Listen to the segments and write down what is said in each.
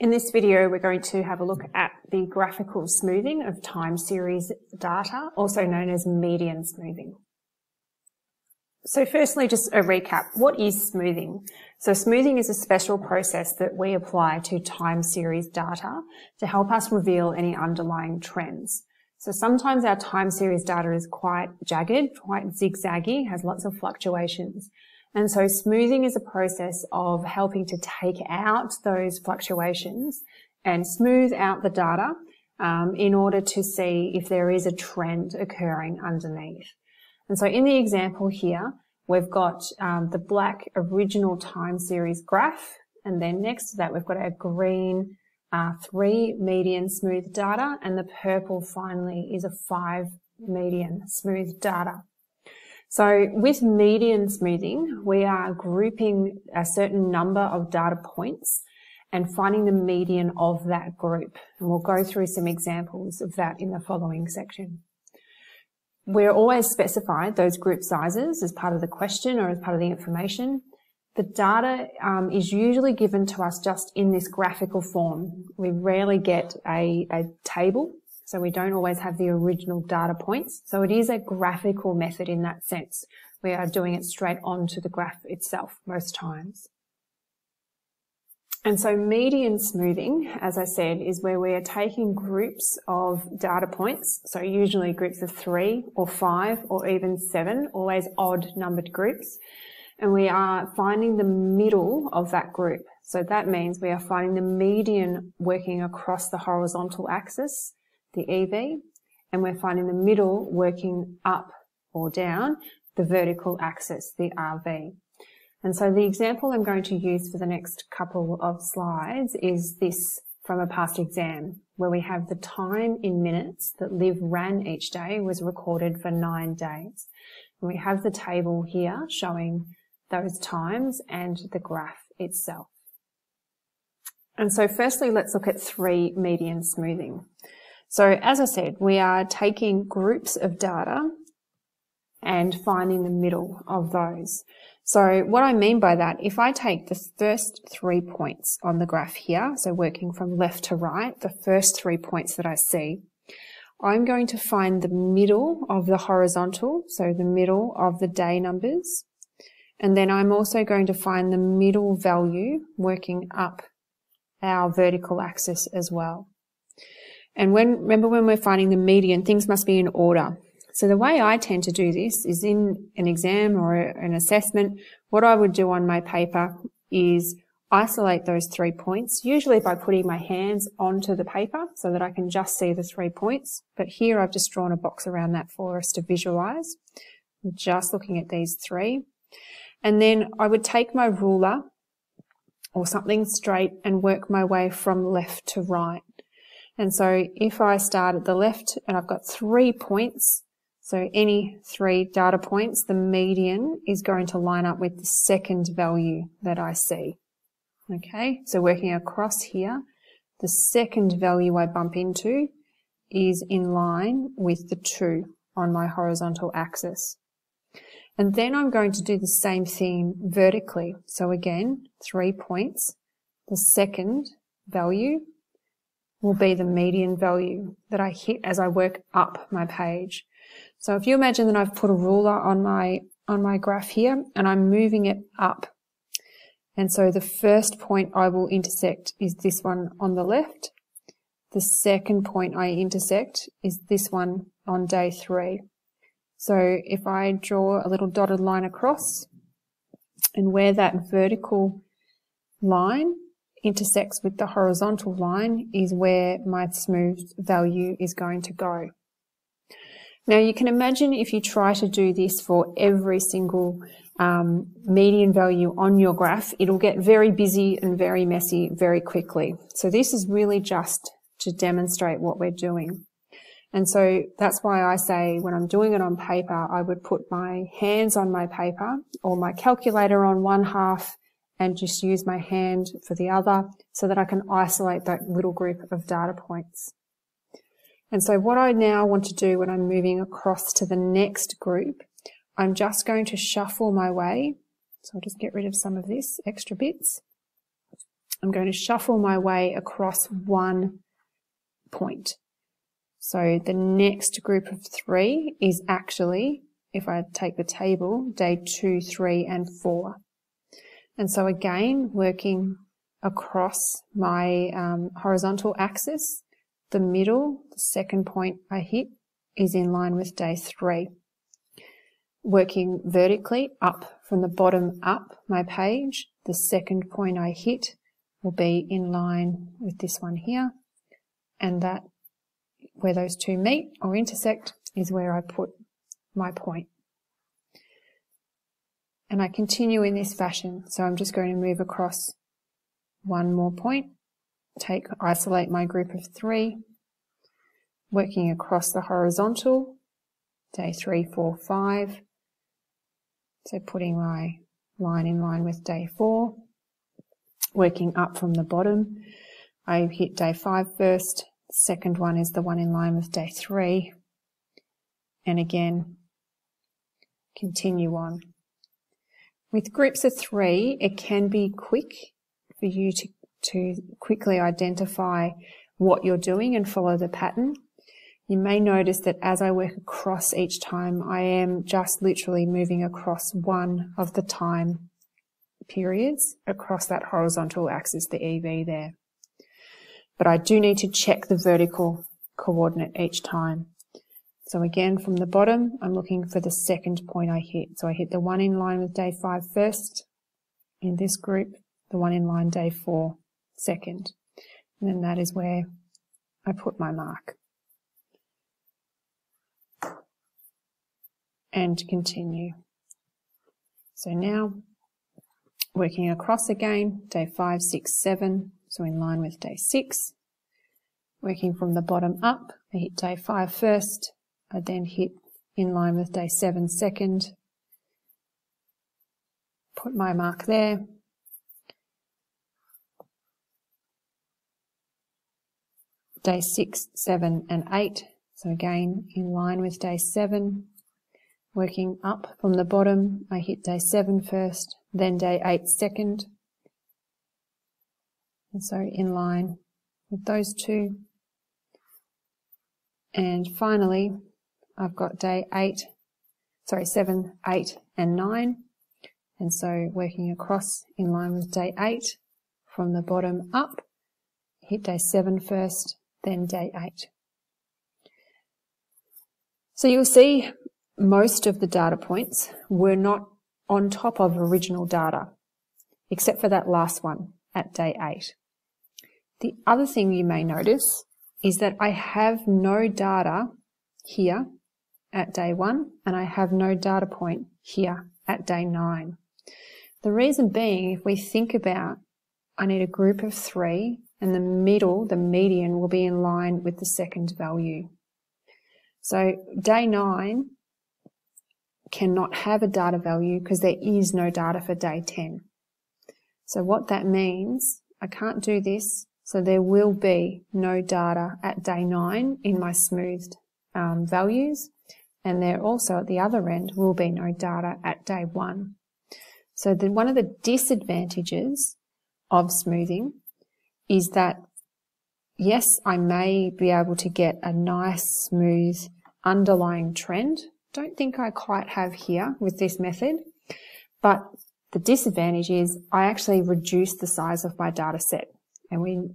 In this video, we're going to have a look at the graphical smoothing of time series data, also known as median smoothing. So firstly, just a recap. What is smoothing? So smoothing is a special process that we apply to time series data to help us reveal any underlying trends. So sometimes our time series data is quite jagged, quite zigzaggy, has lots of fluctuations. And so smoothing is a process of helping to take out those fluctuations and smooth out the data um, in order to see if there is a trend occurring underneath. And so in the example here, we've got um, the black original time series graph, and then next to that we've got our green uh, three median smooth data, and the purple finally is a five median smooth data. So with median smoothing, we are grouping a certain number of data points and finding the median of that group. And we'll go through some examples of that in the following section. We're always specified those group sizes as part of the question or as part of the information. The data um, is usually given to us just in this graphical form. We rarely get a, a table so we don't always have the original data points. So it is a graphical method in that sense. We are doing it straight onto the graph itself most times. And so median smoothing, as I said, is where we are taking groups of data points. So usually groups of three or five or even seven, always odd numbered groups. And we are finding the middle of that group. So that means we are finding the median working across the horizontal axis the EV, and we're finding the middle working up or down the vertical axis, the RV. And so the example I'm going to use for the next couple of slides is this from a past exam, where we have the time in minutes that Liv ran each day was recorded for nine days. And we have the table here showing those times and the graph itself. And so firstly, let's look at three median smoothing. So as I said, we are taking groups of data and finding the middle of those. So what I mean by that, if I take the first three points on the graph here, so working from left to right, the first three points that I see, I'm going to find the middle of the horizontal, so the middle of the day numbers. And then I'm also going to find the middle value working up our vertical axis as well. And when, remember when we're finding the median, things must be in order. So the way I tend to do this is in an exam or an assessment, what I would do on my paper is isolate those three points, usually by putting my hands onto the paper so that I can just see the three points. But here I've just drawn a box around that for us to visualize. Just looking at these three. And then I would take my ruler or something straight and work my way from left to right. And so if I start at the left and I've got three points, so any three data points, the median is going to line up with the second value that I see. Okay, so working across here, the second value I bump into is in line with the two on my horizontal axis. And then I'm going to do the same thing vertically. So again, three points. The second value will be the median value that I hit as I work up my page. So if you imagine that I've put a ruler on my, on my graph here and I'm moving it up. And so the first point I will intersect is this one on the left. The second point I intersect is this one on day three. So if I draw a little dotted line across and where that vertical line intersects with the horizontal line is where my smooth value is going to go. Now you can imagine if you try to do this for every single um, median value on your graph, it'll get very busy and very messy very quickly. So this is really just to demonstrate what we're doing. And so that's why I say when I'm doing it on paper, I would put my hands on my paper or my calculator on one half and just use my hand for the other so that I can isolate that little group of data points. And so what I now want to do when I'm moving across to the next group, I'm just going to shuffle my way. So I'll just get rid of some of this extra bits. I'm going to shuffle my way across one point. So the next group of three is actually, if I take the table, day two, three, and four. And so again, working across my um, horizontal axis, the middle, the second point I hit is in line with day three. Working vertically up from the bottom up my page, the second point I hit will be in line with this one here. And that where those two meet or intersect is where I put my point. And I continue in this fashion. So I'm just going to move across one more point, take, isolate my group of three, working across the horizontal, day three, four, five. So putting my line in line with day four, working up from the bottom. I hit day five first, second one is the one in line with day three. And again, continue on. With groups of three, it can be quick for you to, to quickly identify what you're doing and follow the pattern. You may notice that as I work across each time, I am just literally moving across one of the time periods across that horizontal axis, the EV there but I do need to check the vertical coordinate each time. So again, from the bottom, I'm looking for the second point I hit. So I hit the one in line with day five first in this group, the one in line day four second. And then that is where I put my mark. And continue. So now working across again, day five, six, seven, so in line with day six. Working from the bottom up, I hit day five first, I then hit in line with day seven second, put my mark there, day six, seven, and eight. So again, in line with day seven, working up from the bottom, I hit day seven first, then day eight second, and so in line with those two. And finally, I've got day eight, sorry, seven, eight, and nine. And so working across in line with day eight from the bottom up, hit day seven first, then day eight. So you'll see most of the data points were not on top of original data, except for that last one at day eight. The other thing you may notice is that I have no data here at day one and I have no data point here at day nine. The reason being, if we think about, I need a group of three and the middle, the median will be in line with the second value. So day nine cannot have a data value because there is no data for day 10. So what that means, I can't do this so there will be no data at day nine in my smoothed um, values. And there also at the other end will be no data at day one. So the, one of the disadvantages of smoothing is that yes, I may be able to get a nice smooth underlying trend. Don't think I quite have here with this method, but the disadvantage is I actually reduce the size of my data set. And we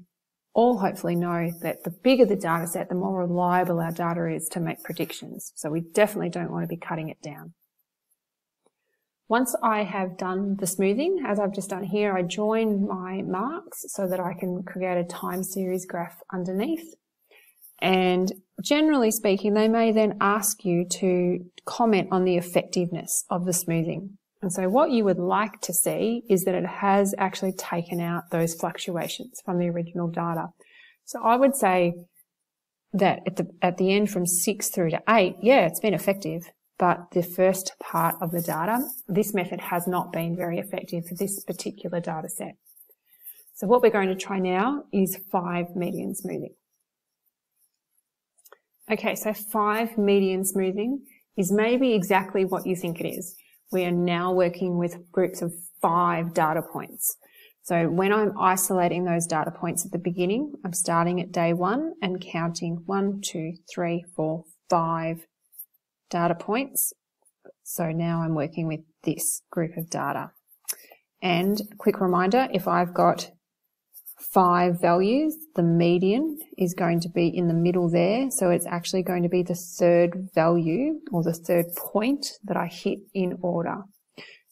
all hopefully know that the bigger the data set, the more reliable our data is to make predictions. So we definitely don't want to be cutting it down. Once I have done the smoothing, as I've just done here, I join my marks so that I can create a time series graph underneath. And generally speaking, they may then ask you to comment on the effectiveness of the smoothing. And so what you would like to see is that it has actually taken out those fluctuations from the original data. So I would say that at the, at the end from six through to eight, yeah, it's been effective. But the first part of the data, this method has not been very effective for this particular data set. So what we're going to try now is five median smoothing. Okay, so five median smoothing is maybe exactly what you think it is we are now working with groups of five data points. So when I'm isolating those data points at the beginning, I'm starting at day one and counting one, two, three, four, five data points. So now I'm working with this group of data. And quick reminder, if I've got five values, the median is going to be in the middle there. So it's actually going to be the third value or the third point that I hit in order.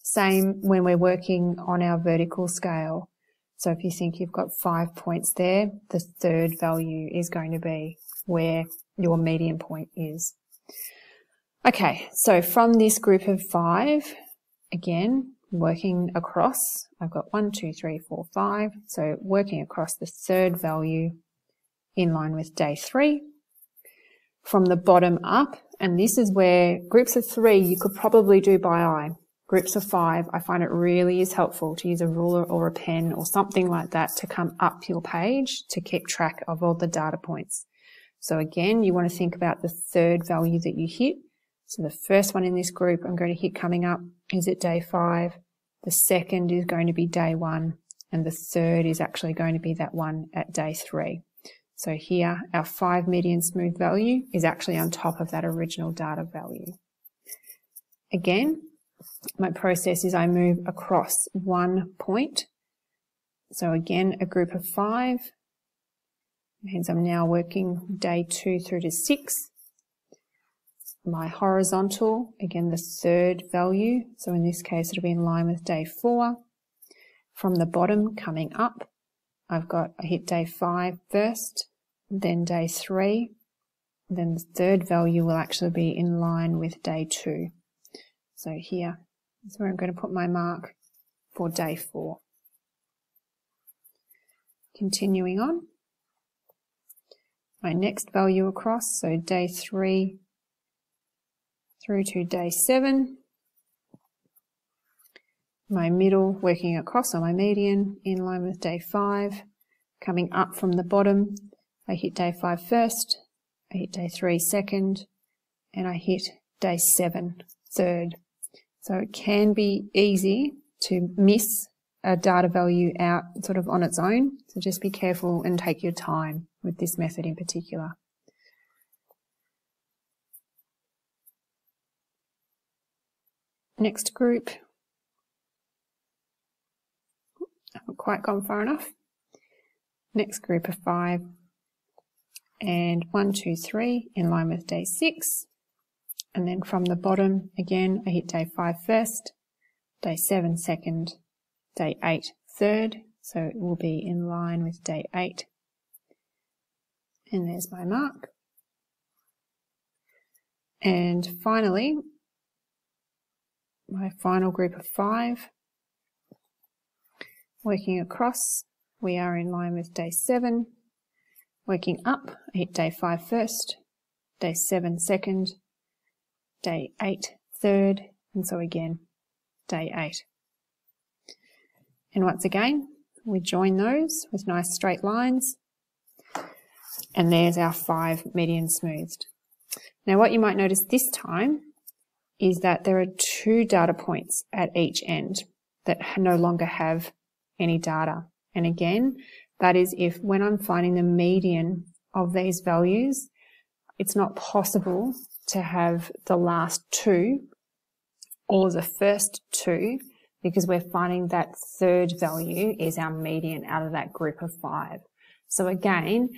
Same when we're working on our vertical scale. So if you think you've got five points there, the third value is going to be where your median point is. Okay, so from this group of five, again, working across, I've got one, two, three, four, five. So working across the third value in line with day three. From the bottom up, and this is where groups of three you could probably do by eye. Groups of five, I find it really is helpful to use a ruler or a pen or something like that to come up your page to keep track of all the data points. So again, you want to think about the third value that you hit so the first one in this group I'm going to hit coming up is at day five. The second is going to be day one. And the third is actually going to be that one at day three. So here our five median smooth value is actually on top of that original data value. Again, my process is I move across one point. So again, a group of five. Means I'm now working day two through to six my horizontal, again the third value, so in this case it'll be in line with day four. From the bottom coming up, I've got, I hit day five first, then day three, then the third value will actually be in line with day two. So here is where I'm going to put my mark for day four. Continuing on, my next value across, so day three, through to day seven. My middle working across on my median in line with day five. Coming up from the bottom, I hit day five first, I hit day three second, and I hit day seven third. So it can be easy to miss a data value out sort of on its own. So just be careful and take your time with this method in particular. Next group. I haven't quite gone far enough. Next group of five. And one, two, three in line with day six. And then from the bottom, again, I hit day five first, day seven second, day eight third. So it will be in line with day eight. And there's my mark. And finally, my final group of five. Working across, we are in line with day seven. Working up, I hit day five first, day seven second, day eight third, and so again, day eight. And once again, we join those with nice straight lines. And there's our five median smoothed. Now what you might notice this time is that there are two data points at each end that no longer have any data. And again, that is if when I'm finding the median of these values, it's not possible to have the last two or the first two because we're finding that third value is our median out of that group of five. So again,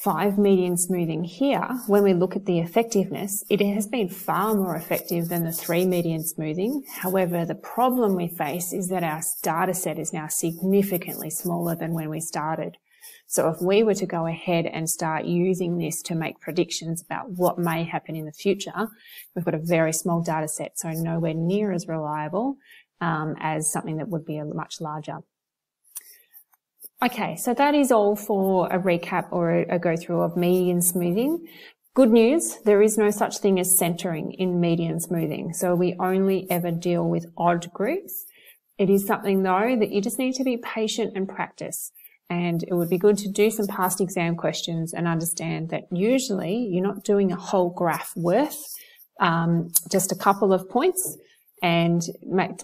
five median smoothing here, when we look at the effectiveness, it has been far more effective than the three median smoothing. However, the problem we face is that our data set is now significantly smaller than when we started. So if we were to go ahead and start using this to make predictions about what may happen in the future, we've got a very small data set, so nowhere near as reliable um, as something that would be a much larger. Okay, so that is all for a recap or a, a go through of median smoothing. Good news, there is no such thing as centering in median smoothing. So we only ever deal with odd groups. It is something though that you just need to be patient and practice. And it would be good to do some past exam questions and understand that usually you're not doing a whole graph worth, um, just a couple of points and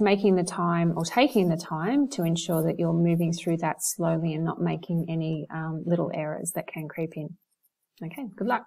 making the time or taking the time to ensure that you're moving through that slowly and not making any um, little errors that can creep in. Okay, good luck.